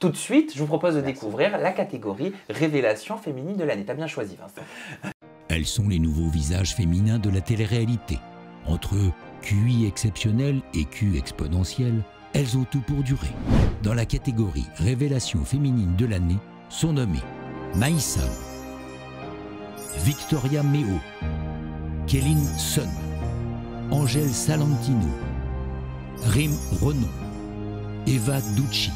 Tout de suite, je vous propose de découvrir la catégorie Révélation féminine de l'année. T'as bien choisi, Vincent. Elles sont les nouveaux visages féminins de la télé-réalité. Entre QI exceptionnel et Q exponentiel, elles ont tout pour durer. Dans la catégorie Révélation féminine de l'année sont nommées Maïssa, Victoria Meo, Kéline Sun, Angèle Salantino, Rim Renon, Eva Ducci.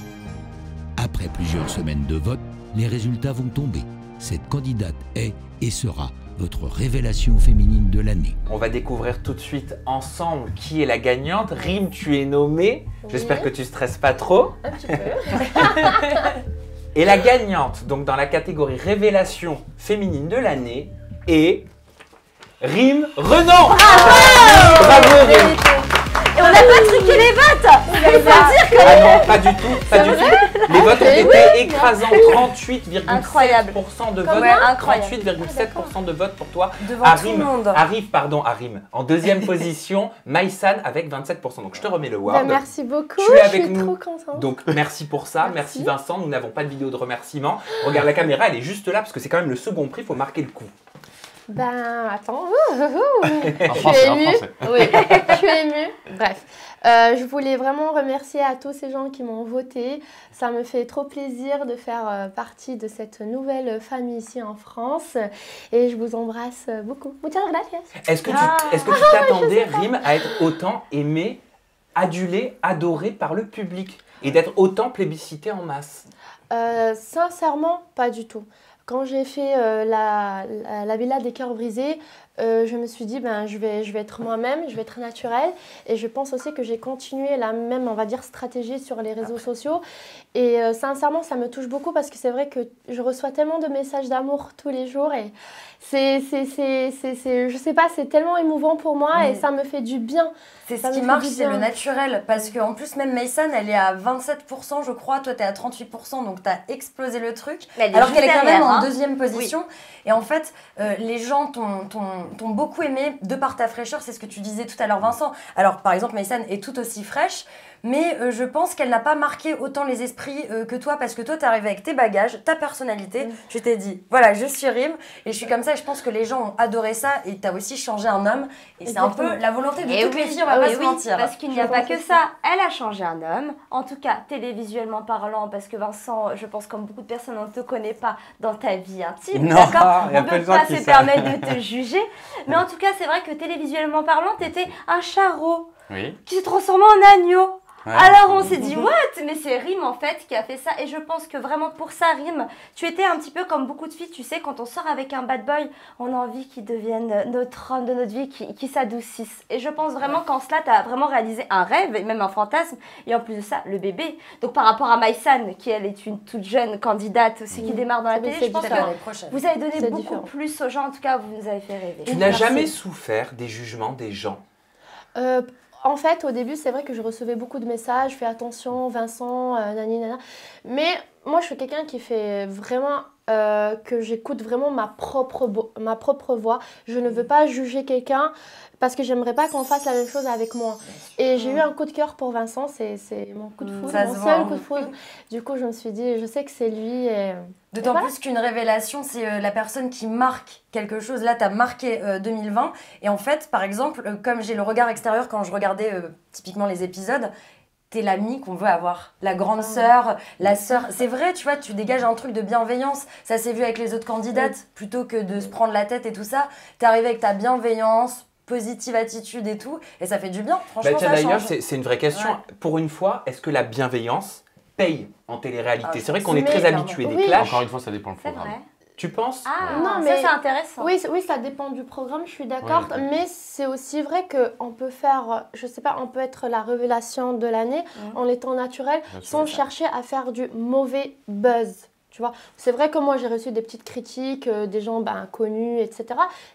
Après plusieurs semaines de vote, les résultats vont tomber. Cette candidate est et sera votre révélation féminine de l'année. On va découvrir tout de suite ensemble qui est la gagnante. Rim, tu es nommée. J'espère que tu stresses pas trop. Un petit peu. Et la gagnante, donc dans la catégorie révélation féminine de l'année, est Rim Renan. Bravo Rim. Et on n'a pas truqué les votes allez pas dire que... Ah non, pas du tout, pas du tout. Les votes ont été écrasants, 38,7% Incroyable. de votes. Ouais, incroyable. 38,7% de votes pour toi. Devant Arim, tout le monde. Arrive, pardon, Arim. En deuxième position, Maïsan avec 27%. Donc je te remets le Bah, word. merci beaucoup, Tu es je avec suis nous. trop contente. Donc merci pour ça, merci, Merci. Vincent. Nous n'avons pas de vidéo de remerciement. Regarde la caméra, elle est juste là parce que c'est quand même le second prix, il faut marquer le coup. Ben, attends. Ouh, ouh, ouh. En Je suis émue. Oui, je suis émue. Bref, Euh, je voulais vraiment remercier à tous ces gens qui m'ont voté. Ça me fait trop plaisir de faire euh, partie de cette nouvelle famille ici en France. Et je vous embrasse beaucoup. Muchas gracias. Est-ce que tu Ah. est-ce que tu t'attendais, Rim, à être autant aimé, adulé, adoré par le public et d'être autant plébiscité en masse? Euh, sincèrement, pas du tout. Quand j'ai fait euh, la, la, la Villa des cœurs brisés, euh, je me suis dit, ben, je, vais, je vais être moi-même, je vais être naturelle. Et je pense aussi que j'ai continué la même, on va dire, stratégie sur les réseaux sociaux. Et euh, sincèrement, ça me touche beaucoup parce que c'est vrai que je reçois tellement de messages d'amour tous les jours. Et c'est, c'est, c'est, c'est, c'est- je sais pas, c'est tellement émouvant pour moi Mais- et ça me fait du bien. C'est ce me qui marche, c'est le naturel. Parce qu'en plus, même Mason, elle est à 27%, je crois. Toi, t'es à 38%, donc t'as explosé le truc. Mais Alors qu'elle est quand même en hein. deuxième position. Et en fait, euh, les gens t'ont beaucoup aimé de par ta fraîcheur. C'est ce que tu disais tout à l'heure, Vincent. Alors, par exemple, Mason est tout aussi fraîche. Mais euh, je pense qu'elle n'a pas marqué autant les esprits euh, que toi. Parce que toi, t'es arrivé avec tes bagages, ta personnalité. Mm. Je t'ai dit, voilà, je suis Rim. Et je suis comme ça. Et je pense que les gens ont adoré ça. Et t'as aussi changé un homme. Et c'est un peu la volonté de Et toutes oui, les filles, on va ah pas oui, se mentir. Parce qu'il n'y a pas que ça. Elle a changé un homme. En tout cas, télévisuellement parlant, parce que Vincent, je pense comme beaucoup de personnes, on ne te connaît pas dans ta vie intime. D'accord On ne peut pas se permettre de te juger. Mais en tout cas, c'est vrai que télévisuellement parlant, tu étais un charreau Oui. qui s'est transformé en agneau. Ouais. Alors on s'est dit, what? Mais c'est Rim en fait qui a fait ça. Et je pense que vraiment pour ça, Rim, tu étais un petit peu comme beaucoup de filles, tu sais, quand on sort avec un bad boy, on a envie qu'il devienne notre homme de notre vie, qui, qui s'adoucisse. Et je pense vraiment qu'en cela, tu as vraiment réalisé un rêve, et même un fantasme. Et en plus de ça, le bébé. Donc par rapport à Maïsan, qui elle est une toute jeune candidate aussi, qui Mm. démarre dans la télé, je pense que vous avez donné beaucoup différent. plus aux gens. En tout cas, vous nous avez fait rêver. Tu n'as jamais souffert des jugements des gens? Euh, en fait, au début, c'est vrai que je recevais beaucoup de messages, fais attention, Vincent, euh, nani, nana. Mais moi, je suis quelqu'un qui fait vraiment euh, que j'écoute vraiment ma propre, ma propre voix. Je ne veux pas juger quelqu'un parce que j'aimerais pas qu'on fasse la même chose avec moi. Et j'ai eu un coup de cœur pour Vincent, c'est mon coup de Mm. foudre, Ça mon se seul voit. coup de foudre. Du coup, je me suis dit, je sais que c'est lui. Et... D'autant voilà. plus qu'une révélation, c'est euh, la personne qui marque quelque chose. Là, tu as marqué euh, 2020. Et en fait, par exemple, euh, comme j'ai le regard extérieur quand je regardais euh, typiquement les épisodes, t'es l'amie qu'on veut avoir. La grande sœur, la sœur. C'est vrai, tu vois, tu dégages un truc de bienveillance. Ça s'est vu avec les autres candidates. Plutôt que de se prendre la tête et tout ça, t'es arrivé avec ta bienveillance, positive attitude et tout. Et ça fait du bien. Franchement, Bah, tiens, D'ailleurs, c'est une vraie question. Ouais. Pour une fois, est-ce que la bienveillance paye en télé-réalité? Ah, C'est vrai qu'on est très habitué des Oui. clashs. Encore une fois, ça dépend le programme. vrai. Tu penses Ah, Non, ça mais- c'est intéressant. Oui, oui, ça dépend du programme, je suis d'accord. Ouais. Mais c'est aussi vrai qu'on peut faire, je sais pas, on peut être la révélation de l'année en étant naturel Bien sûr. sans chercher à faire du mauvais buzz. Tu vois, c'est vrai que moi j'ai reçu des petites critiques, euh, des gens ben, connus, etc.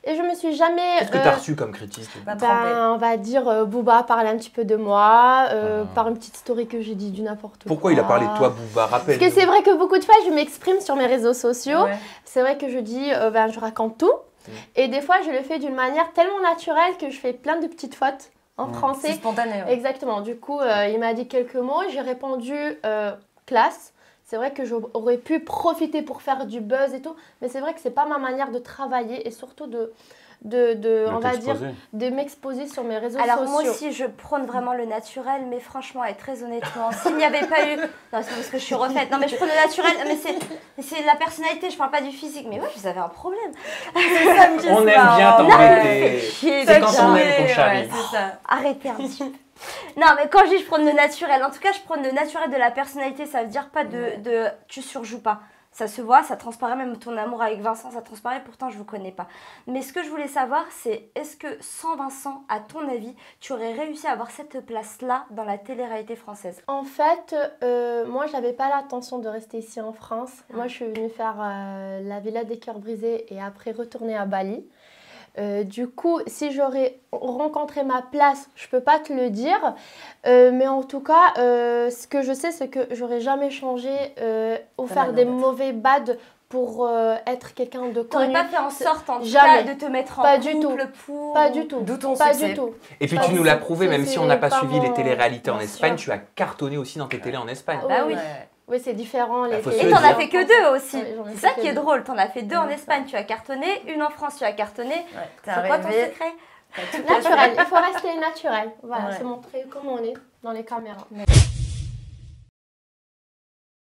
Et je me suis jamais. Qu'est-ce que euh, tu as reçu comme critique trempé. ben, on va dire euh, Booba parlait un petit peu de moi, euh, Ah. par une petite story que j'ai dit du n'importe quoi. Pourquoi il a parlé de toi, Booba Parce Rappelle. que c'est vrai que beaucoup de fois je m'exprime sur mes réseaux sociaux. Ouais. C'est vrai que je dis, euh, ben, je raconte tout. Mm. Et des fois, je le fais d'une manière tellement naturelle que je fais plein de petites fautes en Mm. C'est français. spontané. ouais. Exactement. Du coup, euh, il m'a dit quelques mots. J'ai répondu euh, classe. C'est vrai que j'aurais pu profiter pour faire du buzz et tout, mais c'est vrai que c'est pas ma manière de travailler et surtout de, de, de on va dire, de m'exposer sur mes réseaux Alors sociaux. moi aussi, je prône vraiment le naturel, mais franchement, et très honnêtement, s'il n'y avait pas eu... Non, c'est parce que je suis refaite. Non, mais je prône le naturel, mais c'est, la personnalité, je parle pas du physique. Mais ouais, vous avez un problème. On aime bien t'embêter. C'est quand on aime qu'on. Ouais. Arrêtez un petit peu. Non, mais quand je dis je prône le naturel, en tout cas, je prône le naturel de la personnalité. Ça veut dire pas de, de tu surjoues pas. Ça se voit, ça transparaît, même ton amour avec Vincent, ça transparaît, pourtant je vous connais pas. Mais ce que je voulais savoir, c'est est-ce que sans Vincent, à ton avis, tu aurais réussi à avoir cette place-là dans la télé-réalité française? En fait, euh, moi, je n'avais pas l'intention de rester ici en France. Moi, je suis venue faire euh, la Villa des Cœurs Brisés et après retourner à Bali. Euh, du coup, si j'aurais rencontré ma place, je peux pas te le dire. Euh, mais en tout cas, euh, ce que je sais, c'est que j'aurais jamais changé ou faire des mauvais bads pour être quelqu'un de connu. T'aurais pas fait en sorte en tout Jamais. cas de te mettre en Pas couple du tout. pour... Pas du tout. D'où ton Pas succès. du tout. Et puis Pas tu nous l'as prouvé, même si on n'a pas suivi les téléréalités en Espagne, sûr. tu as cartonné aussi dans tes télés en Espagne. Bah oui. Ouais. Oui, c'est différent. Les faut télés- se Et t'en as fait que deux aussi. Ouais, c'est ça qui est deux. drôle. T'en as fait deux en Espagne, tu as cartonné. Une en France, tu as cartonné. C'est quoi ton secret Naturel, il faut rester naturel. Voilà, Ouais. se montrer comme on est dans les caméras.